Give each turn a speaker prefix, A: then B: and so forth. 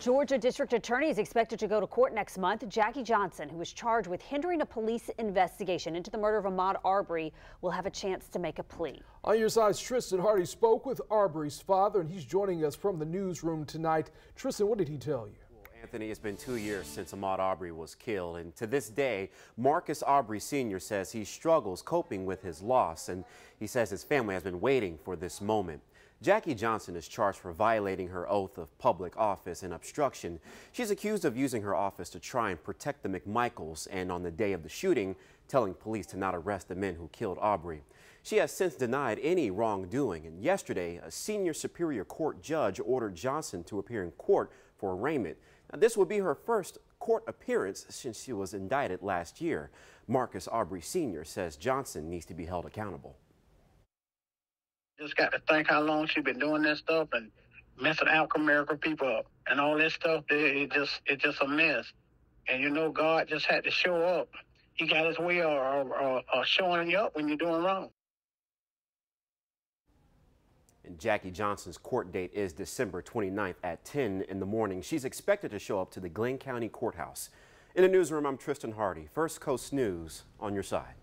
A: Georgia District Attorney is expected to go to court next month. Jackie Johnson, who was charged with hindering a police investigation into the murder of Ahmaud Arbery, will have a chance to make a plea.
B: On your side, Tristan Hardy spoke with Arbery's father, and he's joining us from the newsroom tonight. Tristan, what did he tell you?
C: Anthony, it's been two years since Ahmaud Arbery was killed, and to this day, Marcus Arbery Sr. says he struggles coping with his loss, and he says his family has been waiting for this moment. Jackie Johnson is charged for violating her oath of public office and obstruction. She's accused of using her office to try and protect the McMichaels and on the day of the shooting, telling police to not arrest the men who killed Arbery. She has since denied any wrongdoing, and yesterday, a senior Superior Court judge ordered Johnson to appear in court for arraignment. Now, this will be her first court appearance since she was indicted last year. Marcus Arbery Sr. says Johnson needs to be held accountable.
D: Just got to think how long she been doing this stuff and messing African American people up and all this stuff. It, it just it's just a mess. And you know, God just had to show up. He got his way of, showing you up when you're doing wrong.
C: And Jackie Johnson's court date is December 29th at 10 in the morning. She's expected to show up to the Glynn County Courthouse. In the newsroom, I'm Tristan Hardy. First Coast News on your side.